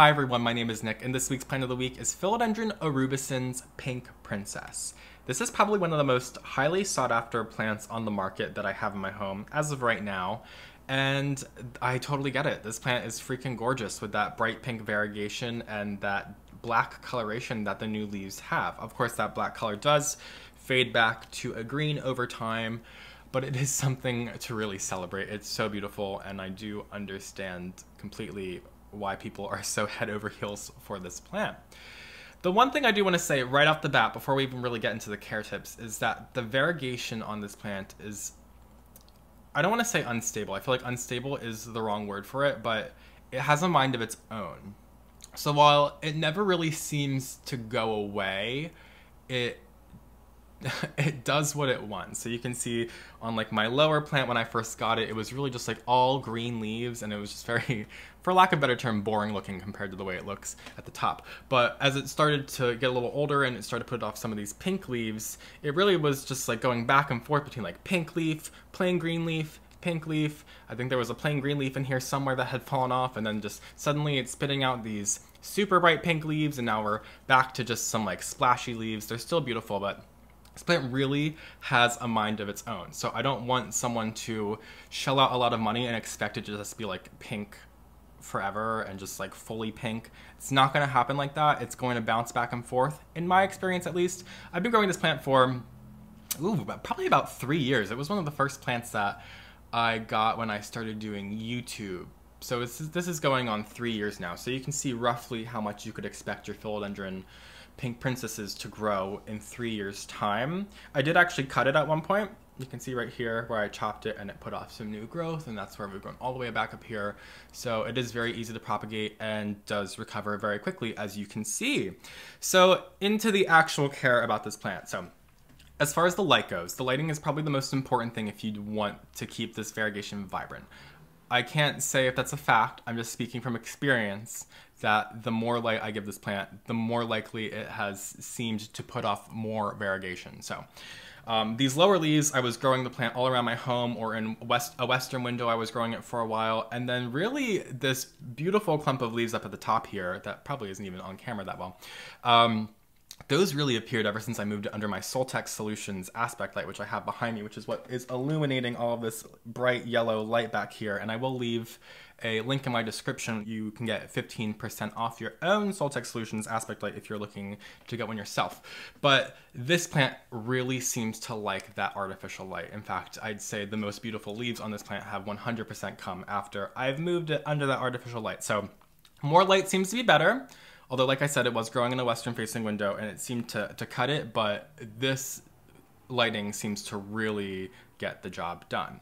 Hi everyone, my name is Nick, and this week's plant of the week is Philodendron erubescens Pink Princess. This is probably one of the most highly sought after plants on the market that I have in my home as of right now, and I totally get it. This plant is freaking gorgeous with that bright pink variegation and that black coloration that the new leaves have. Of course, that black color does fade back to a green over time, but it is something to really celebrate. It's so beautiful, and I do understand completely why people are so head over heels for this plant. The one thing I do want to say right off the bat before we even really get into the care tips is that the variegation on this plant is I don't want to say unstable. I feel like unstable is the wrong word for it, but it has a mind of its own. So while it never really seems to go away, it it does what it wants. So you can see on like my lower plant when I first got it, it was really just like all green leaves and it was just very, for lack of a better term, boring looking compared to the way it looks at the top. But as it started to get a little older and it started to put off some of these pink leaves, it really was just like going back and forth between like pink leaf, plain green leaf, pink leaf. I think there was a plain green leaf in here somewhere that had fallen off and then just suddenly it's spitting out these super bright pink leaves and now we're back to just some like splashy leaves. They're still beautiful, but this plant really has a mind of its own. So I don't want someone to shell out a lot of money and expect it to just be like pink forever and just like fully pink. It's not going to happen like that. It's going to bounce back and forth, in my experience at least. I've been growing this plant for ooh, probably about three years. It was one of the first plants that I got when I started doing YouTube. So this is going on three years now. So you can see roughly how much you could expect your philodendron pink princesses to grow in three years time. I did actually cut it at one point. You can see right here where I chopped it and it put off some new growth and that's where we've grown all the way back up here. So it is very easy to propagate and does recover very quickly as you can see. So into the actual care about this plant. So as far as the light goes, the lighting is probably the most important thing if you want to keep this variegation vibrant. I can't say if that's a fact, I'm just speaking from experience that the more light I give this plant, the more likely it has seemed to put off more variegation. So um, these lower leaves, I was growing the plant all around my home or in west, a western window, I was growing it for a while. And then really this beautiful clump of leaves up at the top here, that probably isn't even on camera that well, um, those really appeared ever since I moved it under my Soltech Solutions aspect light, which I have behind me, which is what is illuminating all of this bright yellow light back here. And I will leave a link in my description. You can get 15% off your own Soltech Solutions aspect light if you're looking to get one yourself. But this plant really seems to like that artificial light. In fact, I'd say the most beautiful leaves on this plant have 100% come after I've moved it under that artificial light. So more light seems to be better. Although, like I said, it was growing in a western facing window and it seemed to, to cut it, but this lighting seems to really get the job done.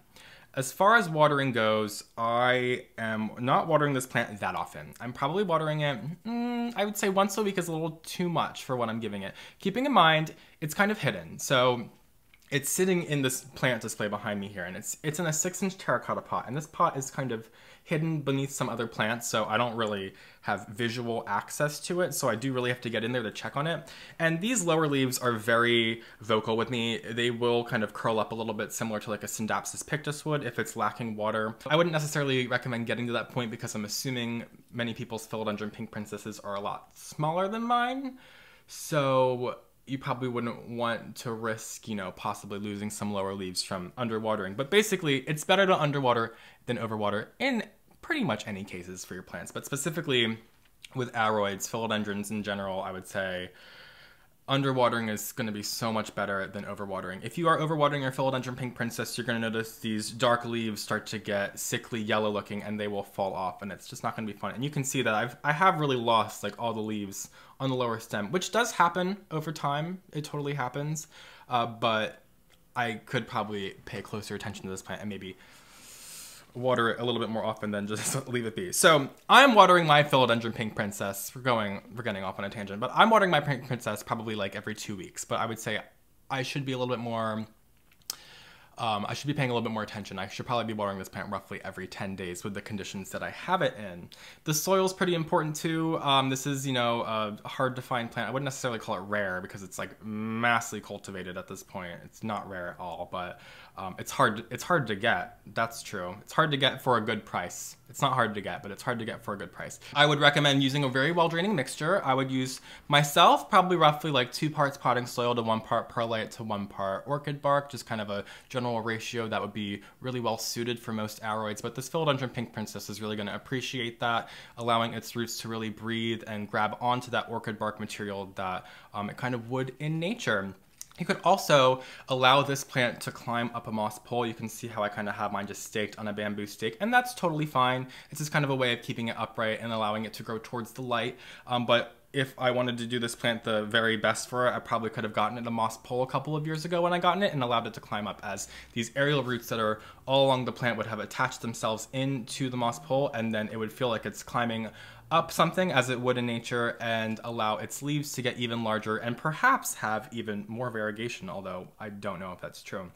As far as watering goes, I am not watering this plant that often. I'm probably watering it, mm, I would say once a week is a little too much for what I'm giving it. Keeping in mind, it's kind of hidden. So it's sitting in this plant display behind me here, and it's it's in a six inch terracotta pot, and this pot is kind of hidden beneath some other plants, so I don't really have visual access to it, so I do really have to get in there to check on it. And these lower leaves are very vocal with me. They will kind of curl up a little bit similar to like a Scindapsus pictus would if it's lacking water. I wouldn't necessarily recommend getting to that point because I'm assuming many people's philodendron pink princesses are a lot smaller than mine. So you probably wouldn't want to risk, you know, possibly losing some lower leaves from underwatering. But basically, it's better to underwater than overwater in pretty much any cases for your plants. But specifically with aroids, philodendrons in general, I would say underwatering is going to be so much better than overwatering. If you are overwatering your philodendron pink princess, you're going to notice these dark leaves start to get sickly yellow looking and they will fall off and it's just not going to be fun. And you can see that I've I have really lost like all the leaves on the lower stem, which does happen over time. It totally happens. Uh, but I could probably pay closer attention to this plant and maybe water it a little bit more often than just leave it be. So I'm watering my philodendron pink princess. We're going, we're getting off on a tangent, but I'm watering my pink princess probably like every two weeks. But I would say I should be a little bit more um, I should be paying a little bit more attention. I should probably be watering this plant roughly every 10 days with the conditions that I have it in. The soil is pretty important too. Um, this is, you know, a hard to find plant. I wouldn't necessarily call it rare because it's like massively cultivated at this point. It's not rare at all, but um, it's hard. It's hard to get. That's true. It's hard to get for a good price. It's not hard to get, but it's hard to get for a good price. I would recommend using a very well draining mixture. I would use myself probably roughly like two parts potting soil to one part perlite to one part orchid bark, just kind of a general ratio that would be really well suited for most aroids. But this philodendron pink princess is really going to appreciate that, allowing its roots to really breathe and grab onto that orchid bark material that um, it kind of would in nature. You could also allow this plant to climb up a moss pole. You can see how I kind of have mine just staked on a bamboo stake, and that's totally fine. It's just kind of a way of keeping it upright and allowing it to grow towards the light. Um, but if I wanted to do this plant the very best for it, I probably could have gotten it a moss pole a couple of years ago when I gotten it and allowed it to climb up as these aerial roots that are all along the plant would have attached themselves into the moss pole and then it would feel like it's climbing up something as it would in nature and allow its leaves to get even larger and perhaps have even more variegation, although I don't know if that's true.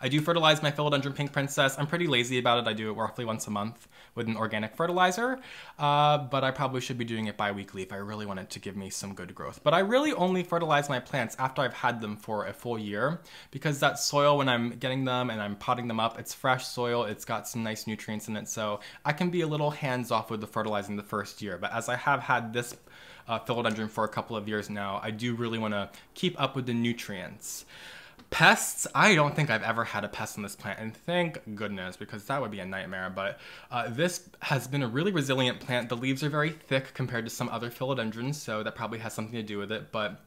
I do fertilize my philodendron pink princess. I'm pretty lazy about it. I do it roughly once a month with an organic fertilizer, uh, but I probably should be doing it bi-weekly if I really want it to give me some good growth. But I really only fertilize my plants after I've had them for a full year because that soil, when I'm getting them and I'm potting them up, it's fresh soil, it's got some nice nutrients in it, so I can be a little hands-off with the fertilizing the first year. But as I have had this uh, philodendron for a couple of years now, I do really want to keep up with the nutrients. Pests, I don't think I've ever had a pest on this plant, and thank goodness, because that would be a nightmare. But uh, this has been a really resilient plant. The leaves are very thick compared to some other philodendrons, so that probably has something to do with it. But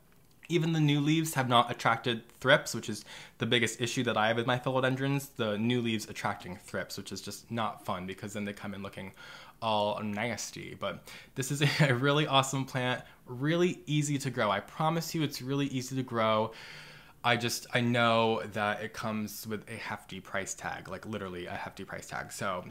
even the new leaves have not attracted thrips, which is the biggest issue that I have with my philodendrons. The new leaves attracting thrips, which is just not fun because then they come in looking all nasty. But this is a really awesome plant, really easy to grow. I promise you, it's really easy to grow. I just I know that it comes with a hefty price tag, like literally a hefty price tag. So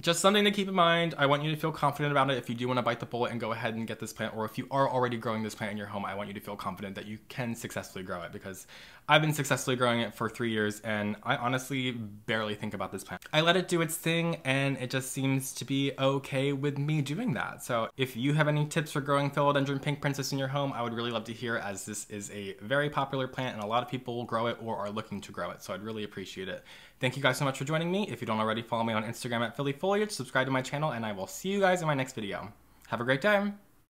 just something to keep in mind. I want you to feel confident about it if you do want to bite the bullet and go ahead and get this plant, or if you are already growing this plant in your home, I want you to feel confident that you can successfully grow it because I've been successfully growing it for three years and I honestly barely think about this plant. I let it do its thing and it just seems to be okay with me doing that. So if you have any tips for growing philodendron pink princess in your home, I would really love to hear as this is a very popular plant and a lot of people grow it or are looking to grow it. So I'd really appreciate it. Thank you guys so much for joining me. If you don't already, follow me on Instagram at Philly Foliage, subscribe to my channel, and I will see you guys in my next video. Have a great time!